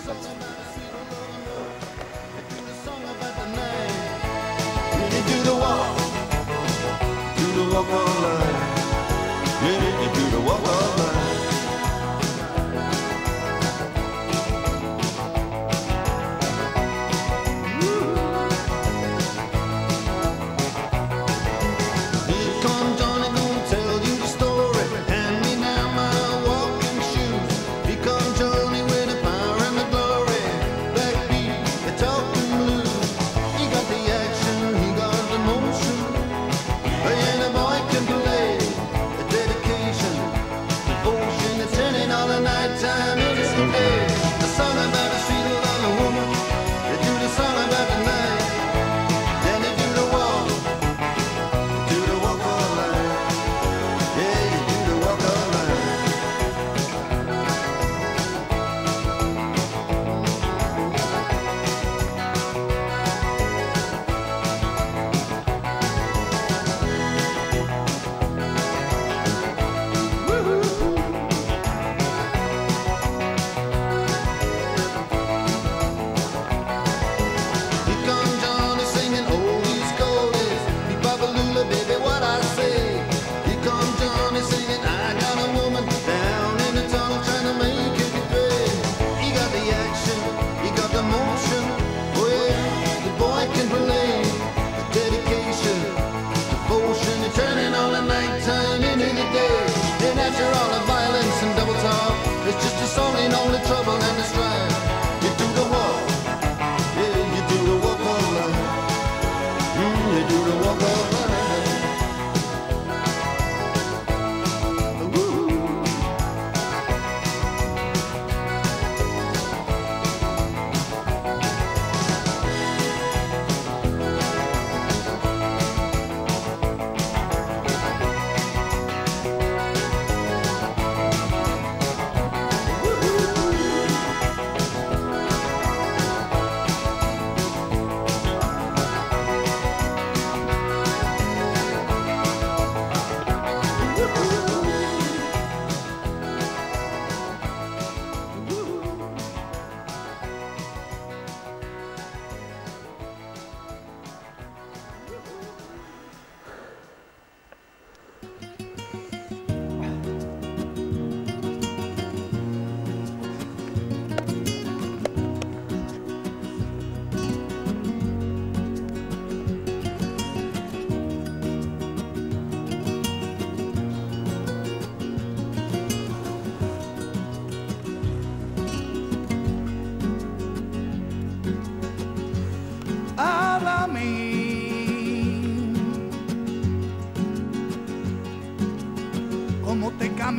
so do the Walk.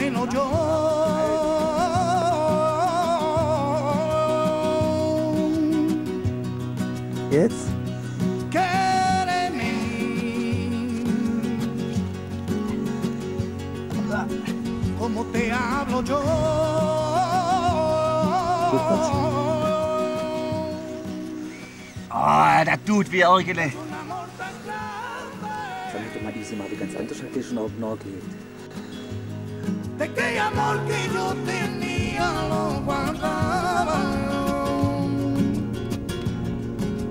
Camino yo. Jetzt? Como te hablo yo. Ah, das tut wie Orgele. Vermute mal, diese Mal ganz anders hat dir schon auf den nachgelegt. De que amor que yo tenía lo guardaba.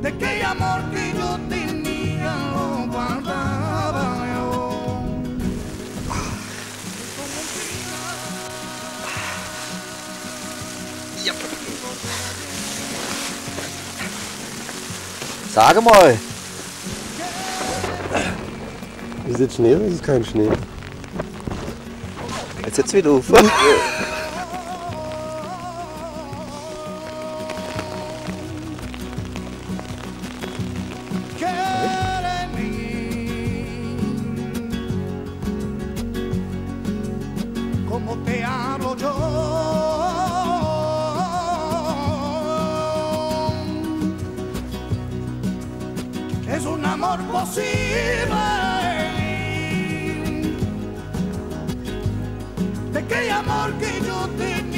De que amor que yo tenía lo guardaba. Sage mal! Ist jetzt Schnee oder ist es kein Schnee? Jetzt setz wieder auf. Quéreme. Como te hablo yo. Es un amor posible. Amor que yo tenía